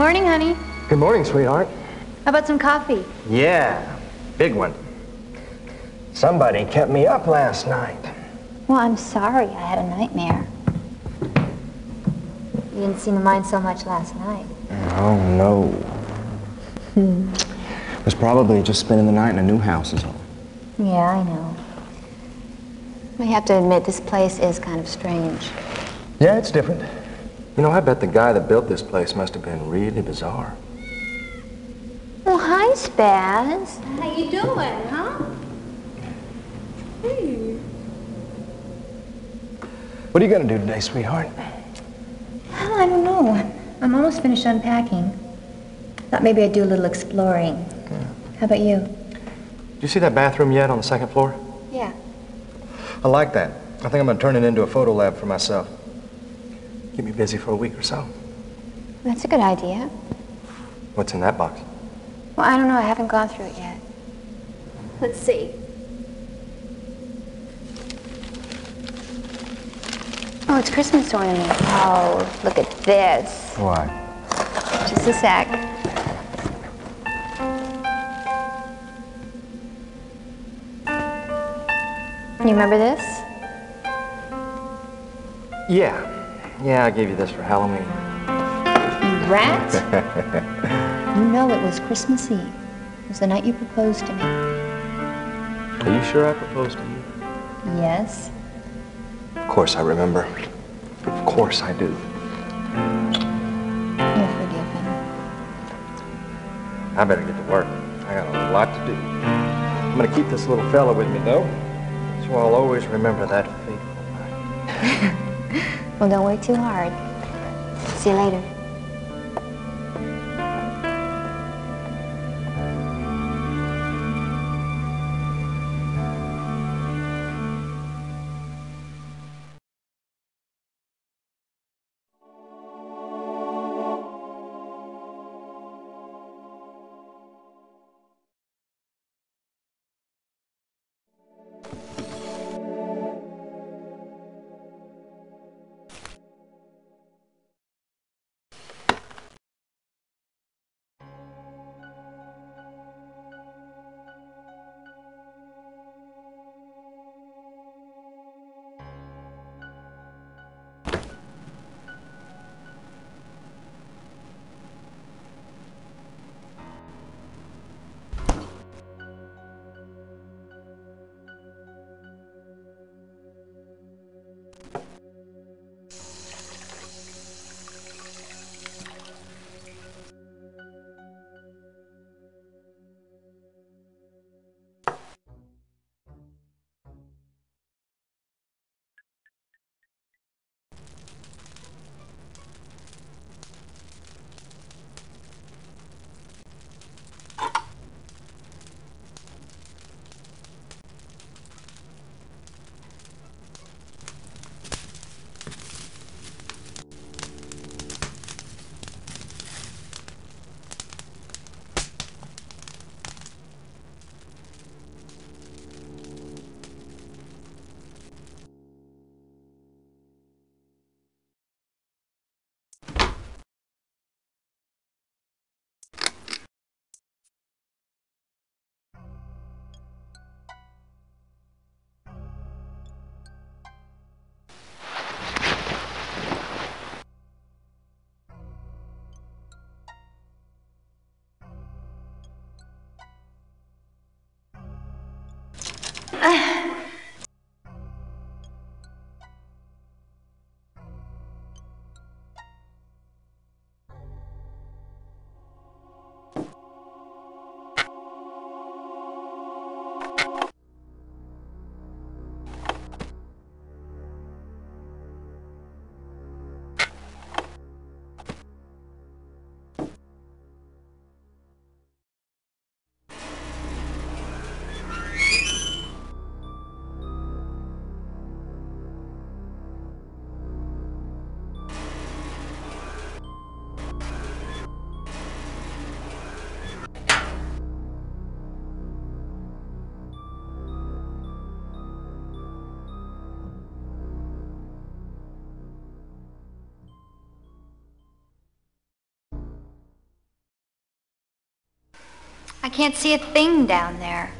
Morning, honey. Good morning, sweetheart. How about some coffee? Yeah, big one. Somebody kept me up last night. Well, I'm sorry. I had a nightmare. You didn't seem to mind so much last night. Oh, no. It was probably just spending the night in a new house is all. Yeah, I know. I have to admit, this place is kind of strange. Yeah, it's different. You know, I bet the guy that built this place must have been really bizarre. Well, hi, Spaz. How you doing, huh? Hey. What are you gonna do today, sweetheart? Well, I don't know. I'm almost finished unpacking. Thought maybe I'd do a little exploring. Yeah. How about you? Did you see that bathroom yet on the second floor? Yeah. I like that. I think I'm gonna turn it into a photo lab for myself. Keep me busy for a week or so. That's a good idea. What's in that box? Well, I don't know. I haven't gone through it yet. Let's see. Oh, it's Christmas ornament. Oh, look at this. Why? Just a sec. You remember this? Yeah. Yeah, I gave you this for Halloween. You rat? you know it was Christmas Eve. It was the night you proposed to me. Are you sure I proposed to you? Yes. Of course I remember. Of course I do. You're forgiven. I better get to work. I got a lot to do. I'm gonna keep this little fella with me, though. So I'll always remember that fateful night. Well, don't work too hard. See you later. 哎。I can't see a thing down there.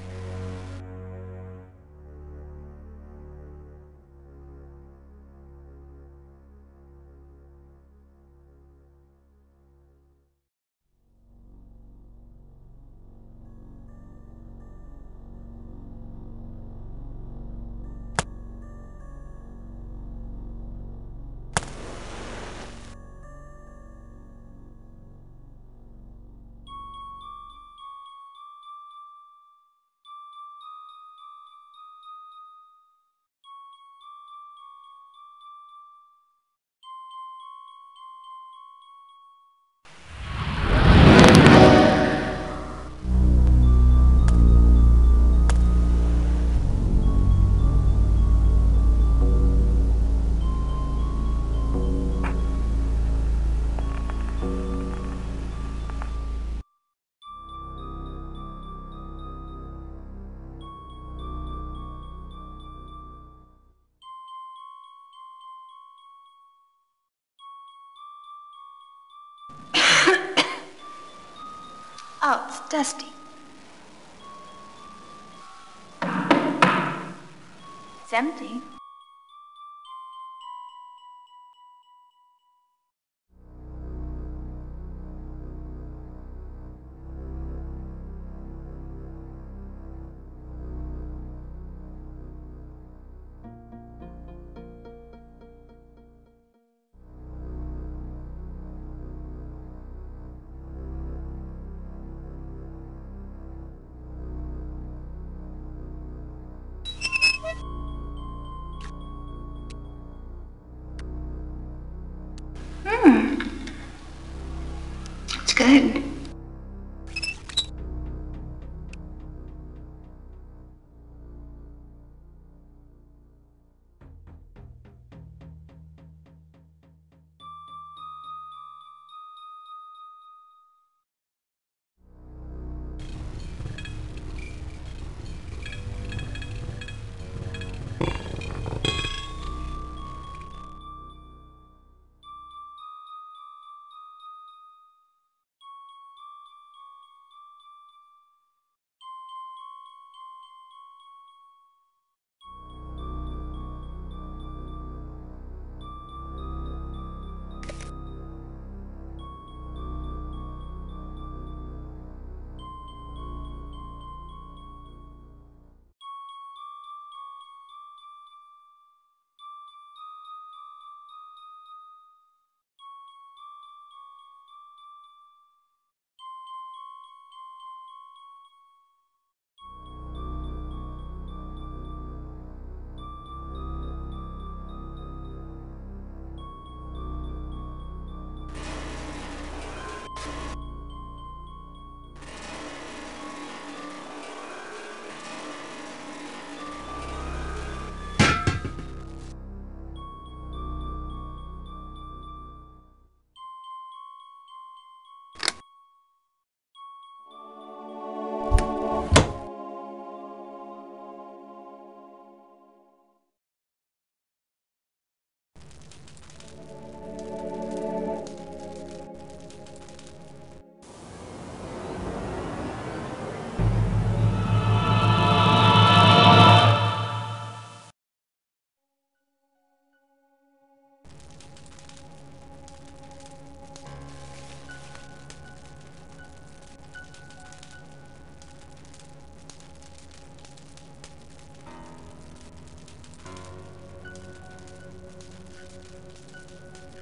Dusty. It's empty.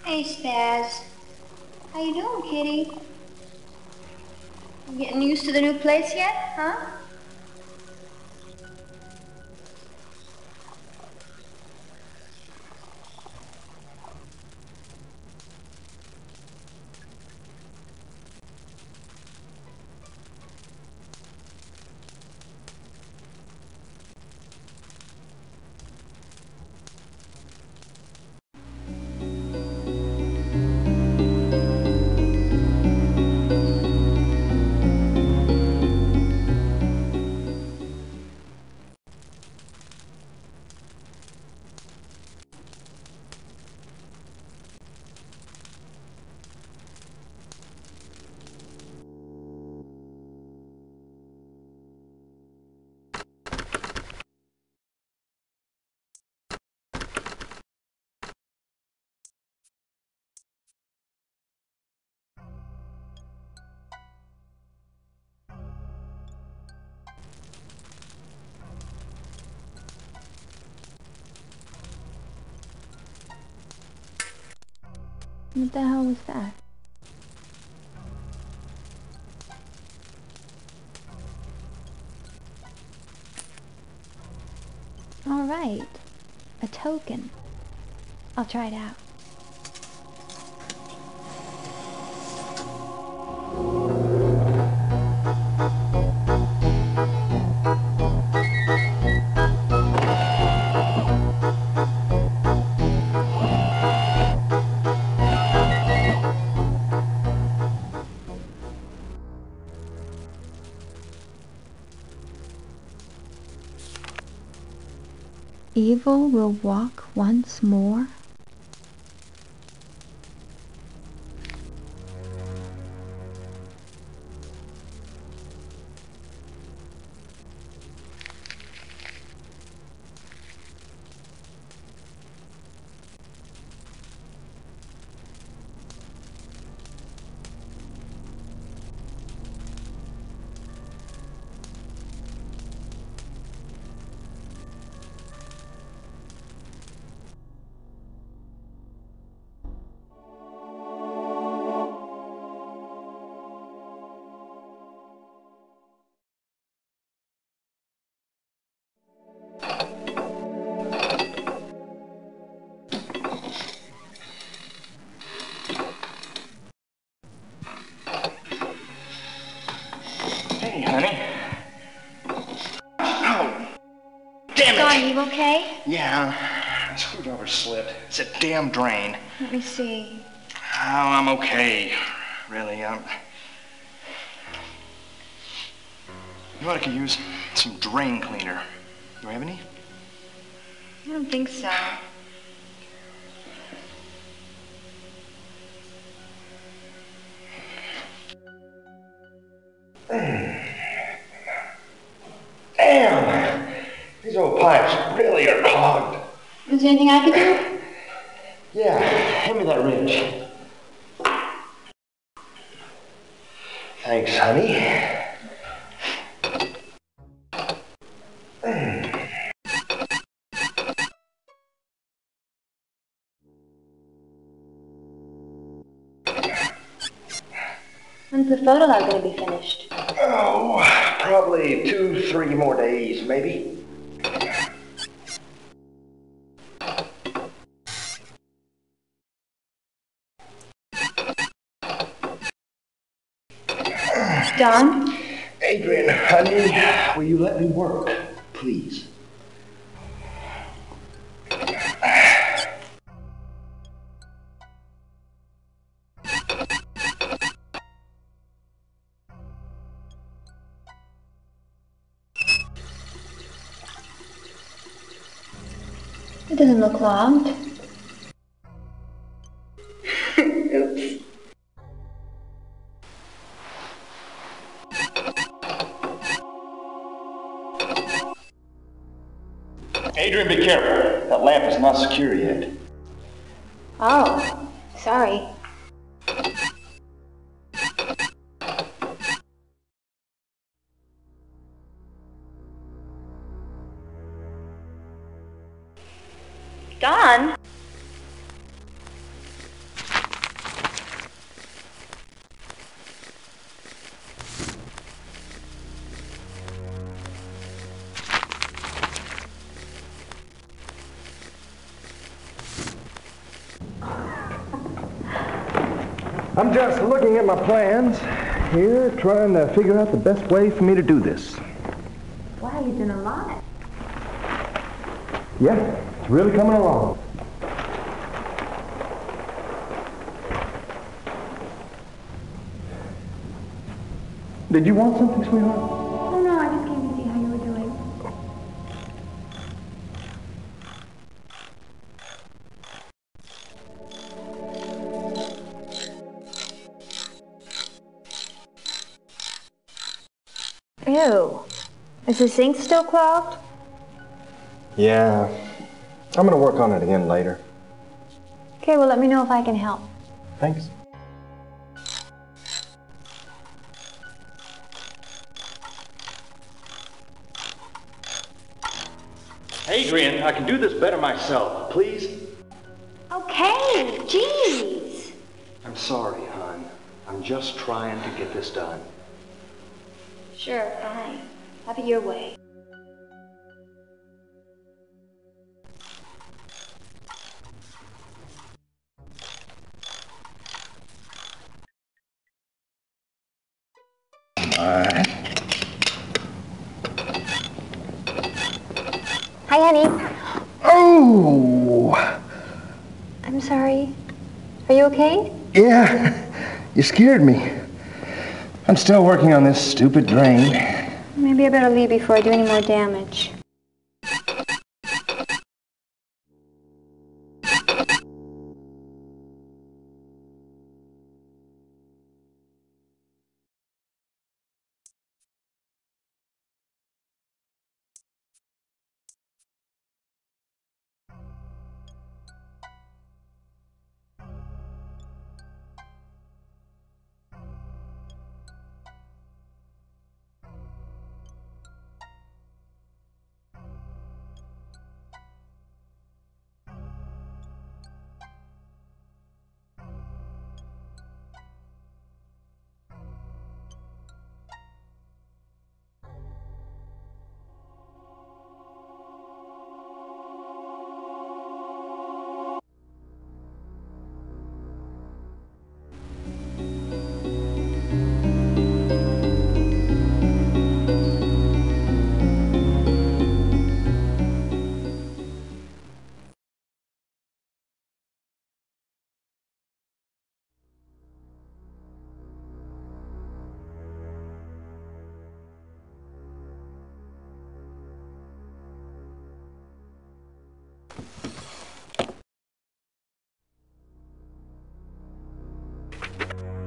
Hey, Spaz. How you doing, kitty? You getting used to the new place yet, huh? What the hell was that? All right. A token. I'll try it out. Evil will walk once more? Yeah, the screwdriver slipped. It's a damn drain. Let me see. Oh, I'm okay. Really, um. You know what I could use? Some drain cleaner. Do I have any? I don't think so. Damn! These old pipes really are clogged. Is there anything I can do? Yeah, hand me that wrench. Thanks, honey. When's the photo lab gonna be finished? Oh, probably two, three more days, maybe. Don? Adrienne, honey, will you let me work, please? It doesn't look clogged. Careful. That lamp is not secure yet. Oh, sorry. Just looking at my plans here, trying to figure out the best way for me to do this. Wow, you've done a lot. Yeah, it's really coming along. Did you want something, sweetheart? Is the sink still clogged? Yeah. I'm gonna work on it again later. Okay, well, let me know if I can help. Thanks. Hey Adrienne, I can do this better myself. Please? Okay, jeez. I'm sorry, hon. I'm just trying to get this done. Sure, fine. Have it your way. Hi, honey. Oh! I'm sorry. Are you okay? Yeah, you scared me. I'm still working on this stupid drain. Maybe I better leave before I do any more damage. you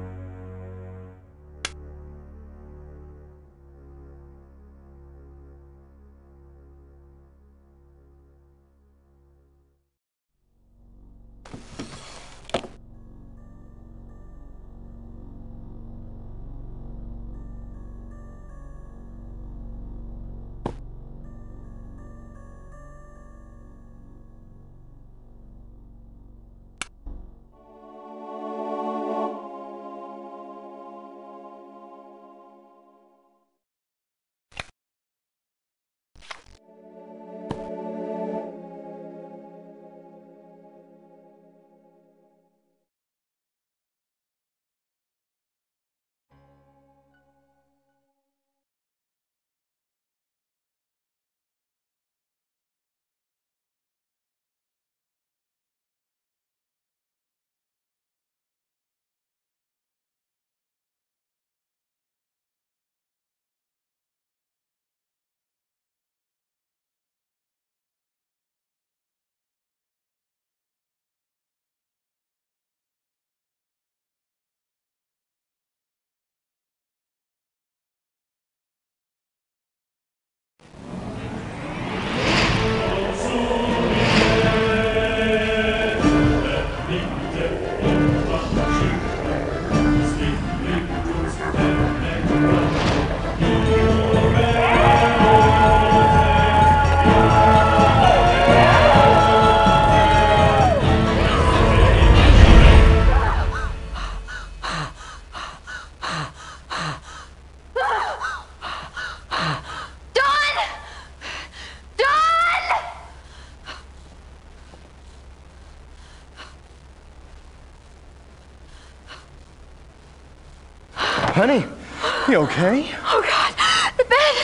okay? Oh, God. The bed.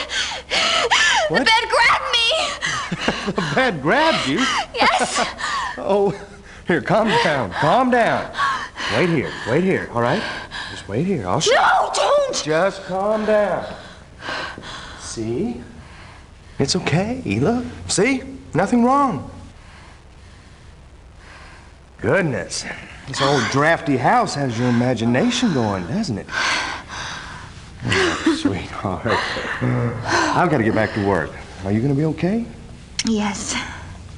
What? The bed grabbed me. The bed grabbed you. Yes. Oh, here, calm down. Calm down. Wait here. Wait here, all right? Just wait here. I'll show no, don't. Just calm down. See? It's okay. Look. See? Nothing wrong. Goodness. This old drafty house has your imagination going, doesn't it? Oh, sweetheart. I've got to get back to work. Are you going to be okay? Yes.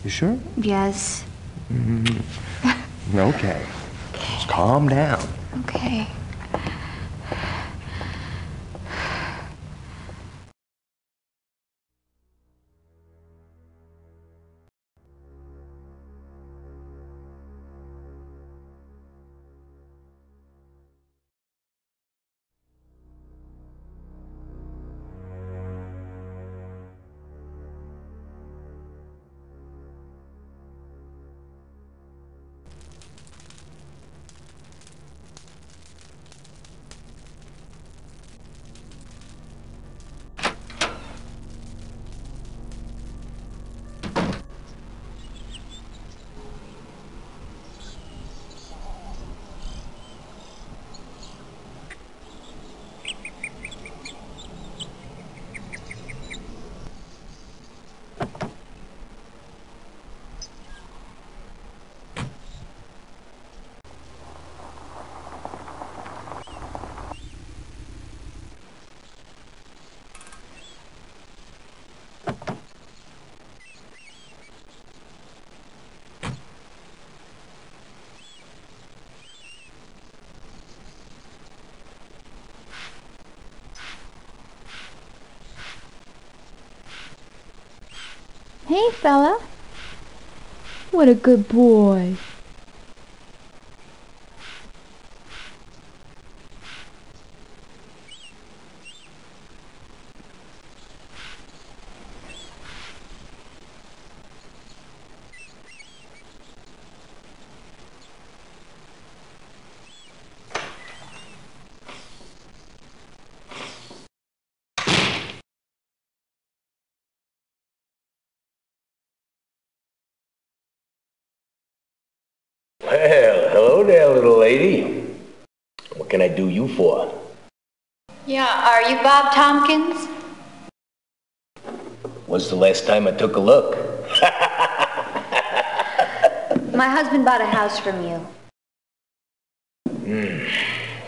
You sure? Yes. Mm-hmm. Okay. Just calm down. Okay. Hey, fella. What a good boy. Well, hello there, little lady. What can I do you for? Yeah, are you Bob Tompkins? When's the last time I took a look? My husband bought a house from you.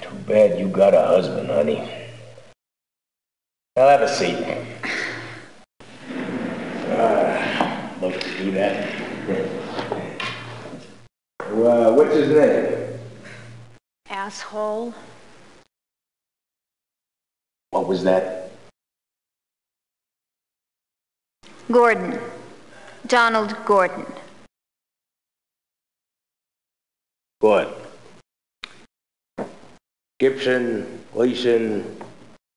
Too bad you got a husband, honey. I'll have a seat. Ah, love to do that. Well, what's his name? Asshole. What was that? Gordon. Donald Gordon. Good. Gibson, Gleason,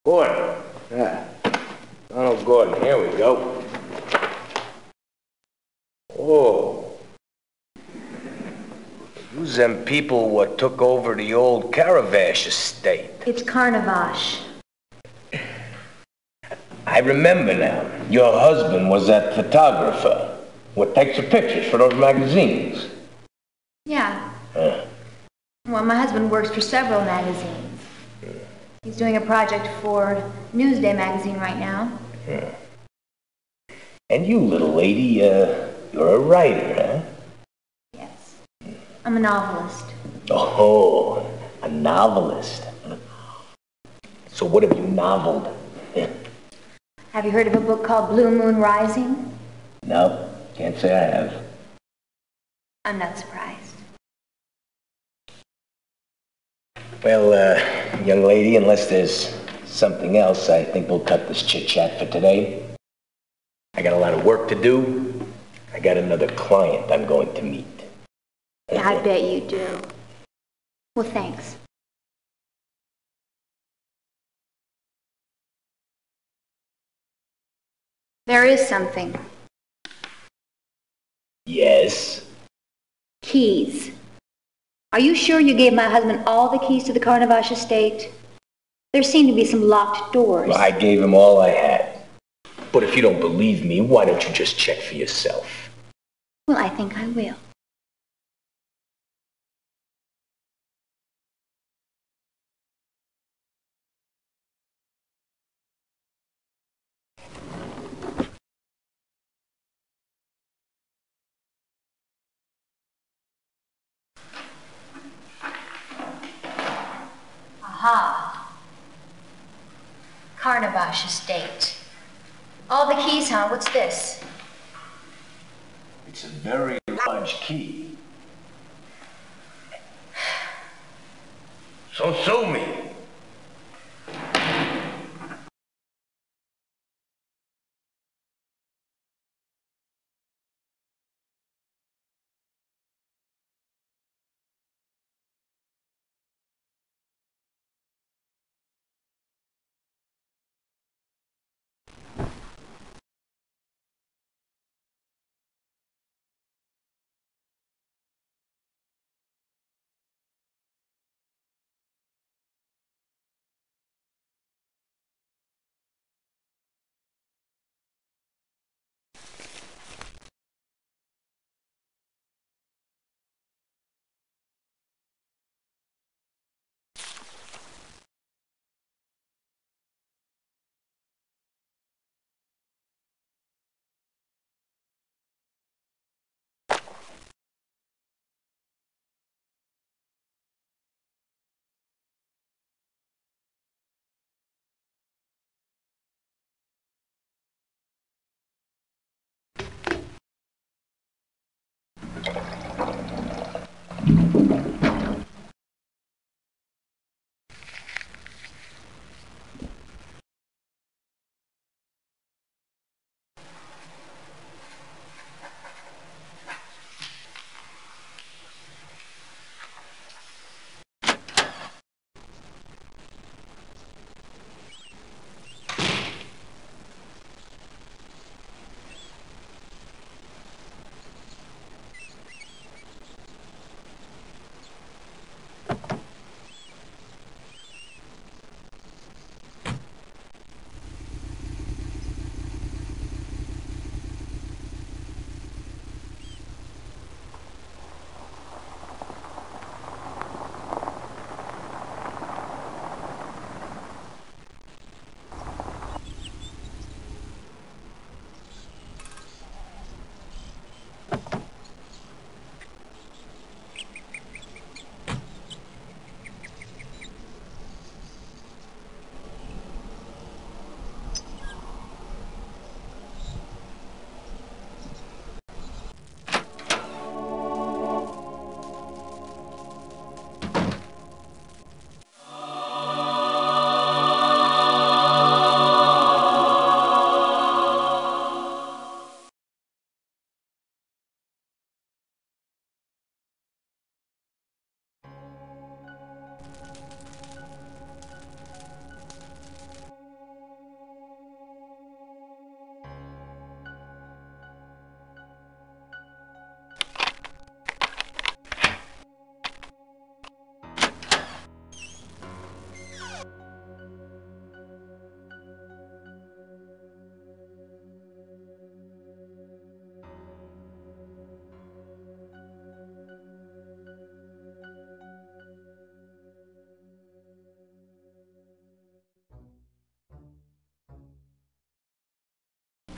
Gordon. Yeah. Donald Gordon. Here we go. Oh. You them people what took over the old Caravash estate. It's Carnovasch. I remember now. Your husband was that photographer. What takes the pictures for those magazines. Yeah. Huh. Well, my husband works for several magazines. He's doing a project for Newsday magazine right now. Yeah. And you, little lady, uh, you're a writer, huh? Yes. I'm a novelist. Oh, a novelist. So what have you noveled? Have you heard of a book called Blue Moon Rising? no, can't say I have. I'm not surprised. Well, uh, young lady, unless there's something else, I think we'll cut this chit-chat for today. I got a lot of work to do. I got another client I'm going to meet. Yeah, I bet you do. Well, thanks. There is something. Yes. Keys. Are you sure you gave my husband all the keys to the Carnovasch estate? There seem to be some locked doors. Well, I gave him all I had. But if you don't believe me, why don't you just check for yourself? Well, I think I will. Estate. All the keys, huh? What's this? It's a very large key. So sue me.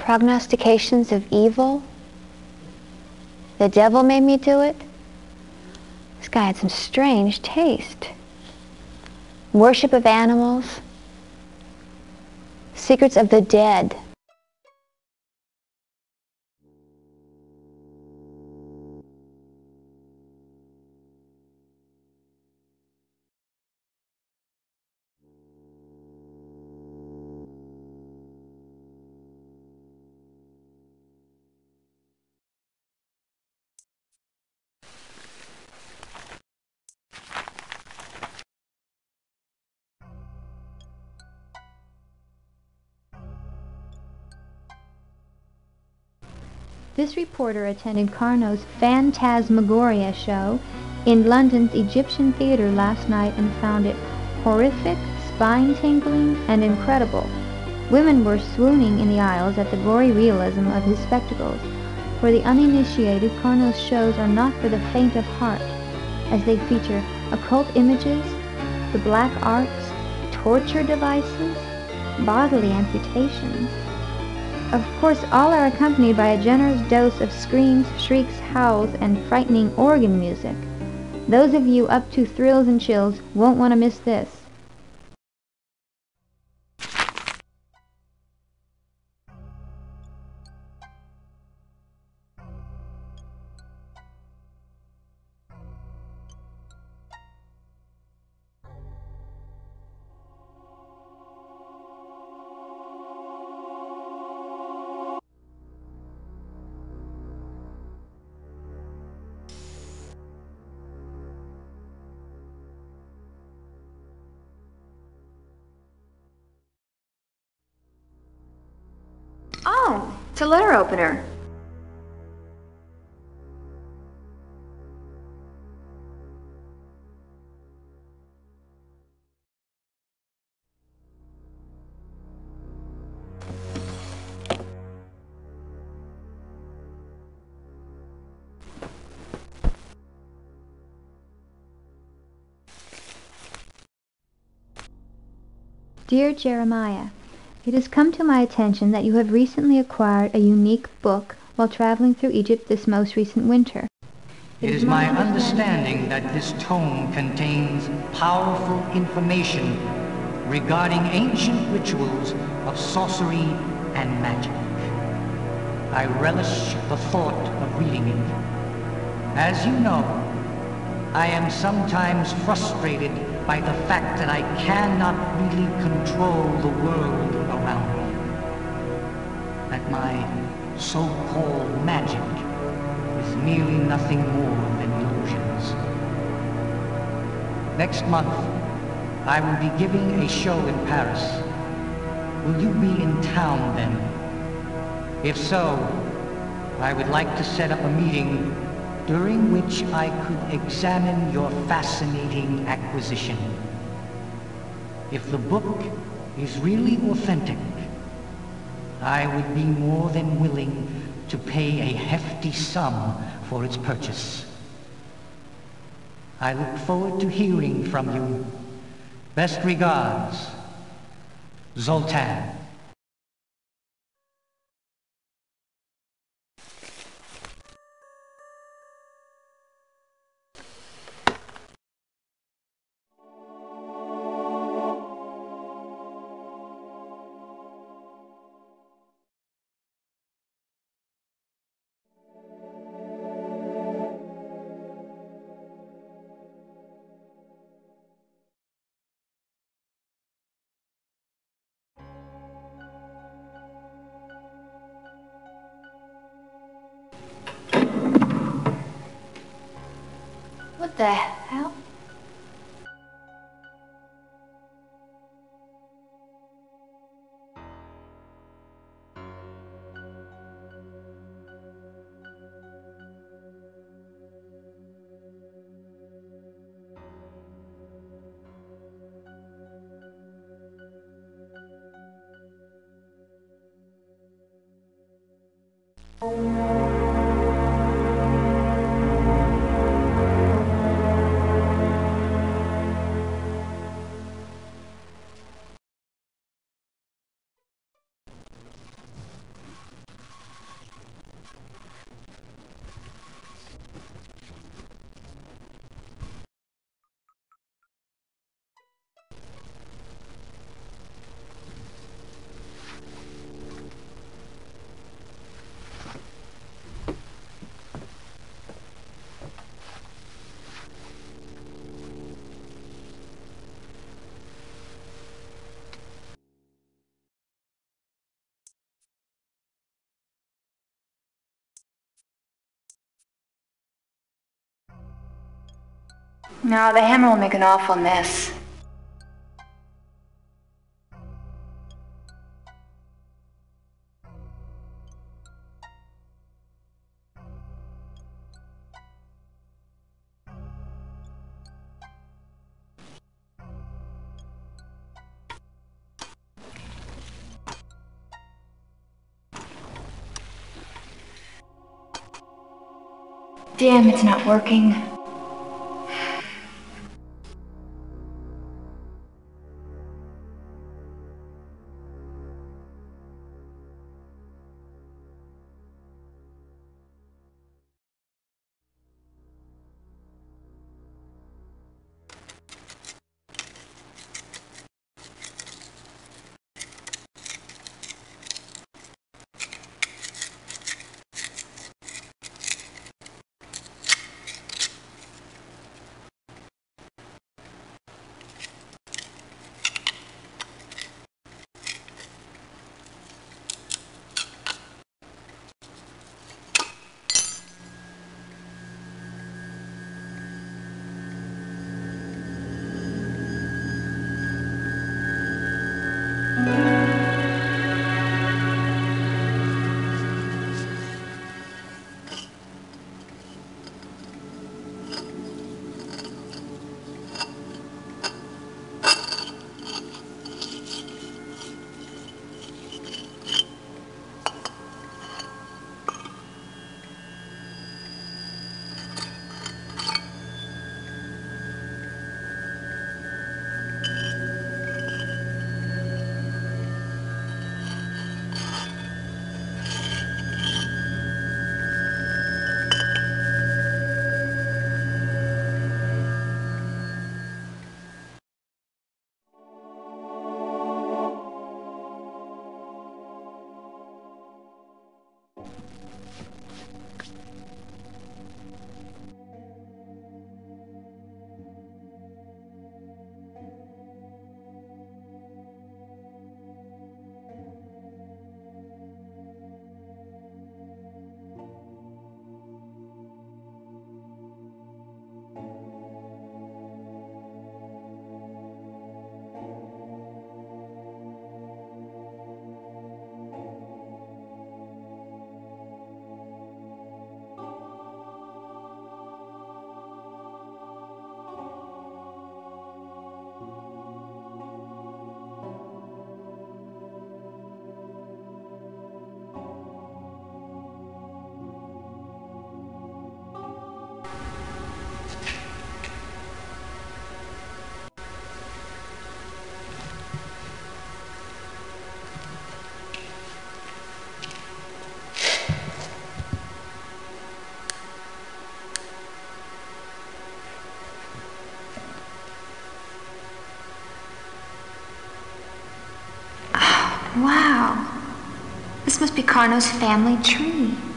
Prognostications of evil? The devil made me do it? This guy had some strange taste. Worship of animals? Secrets of the dead? This reporter attended Carno's Phantasmagoria show in London's Egyptian Theatre last night and found it horrific, spine-tingling and incredible. Women were swooning in the aisles at the gory realism of his spectacles. For the uninitiated, Carno's shows are not for the faint of heart, as they feature occult images, the black arts, torture devices, bodily amputations. Of course, all are accompanied by a generous dose of screams, shrieks, howls, and frightening organ music. Those of you up to thrills and chills won't want to miss this. It's a letter opener. Dear Jeremiah, it has come to my attention that you have recently acquired a unique book while traveling through Egypt this most recent winter. It is my understanding that this tome contains powerful information regarding ancient rituals of sorcery and magic. I relish the thought of reading it. As you know, I am sometimes frustrated by the fact that I cannot really control the world around me. That my so-called magic is merely nothing more than illusions. Next month, I will be giving a show in Paris. Will you be in town then? If so, I would like to set up a meeting during which I could examine your fascinating acquisition. If the book is really authentic, I would be more than willing to pay a hefty sum for its purchase. I look forward to hearing from you. Best regards, Zoltan. What the hell? No, the hammer will make an awful mess. Damn, it's not working. This must be Carno's family tree.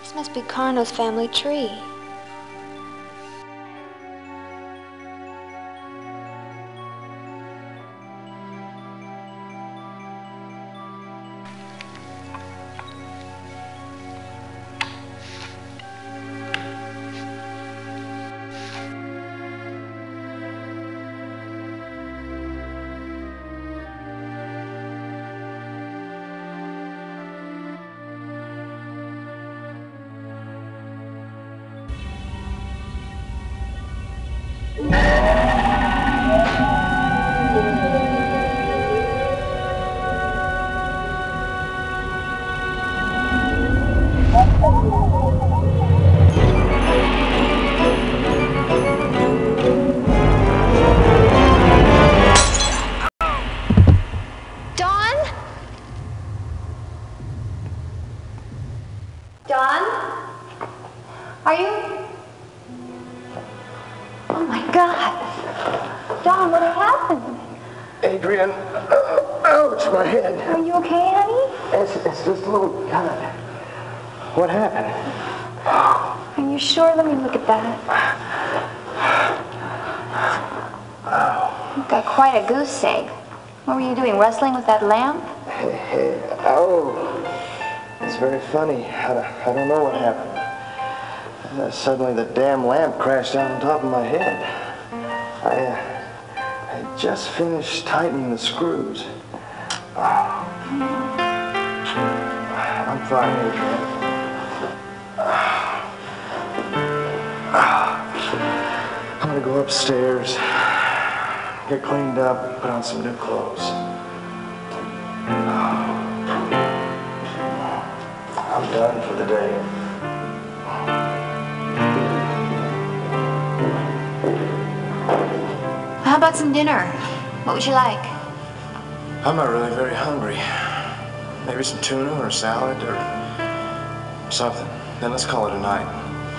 This must be Carno's family tree. Got quite a goose egg. What were you doing, wrestling with that lamp? Oh, it's very funny. I, don't- know what happened. Uh, suddenly, the damn lamp crashed down on top of my head. I, uh, I just finished tightening the screws. I'm fine, Adrienne. I'm gonna go upstairs, get cleaned up, put on some new clothes. I'm done for the day. How about some dinner? What would you like? I'm not really very hungry. Maybe some tuna or salad or something. Then let's call it a night.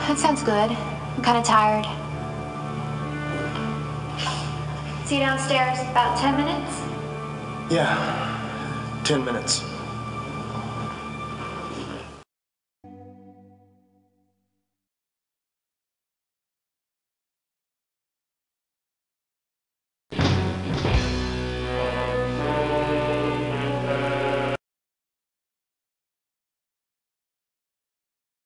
That sounds good. I'm kind of tired. See you downstairs about 10 minutes? Yeah, ten minutes.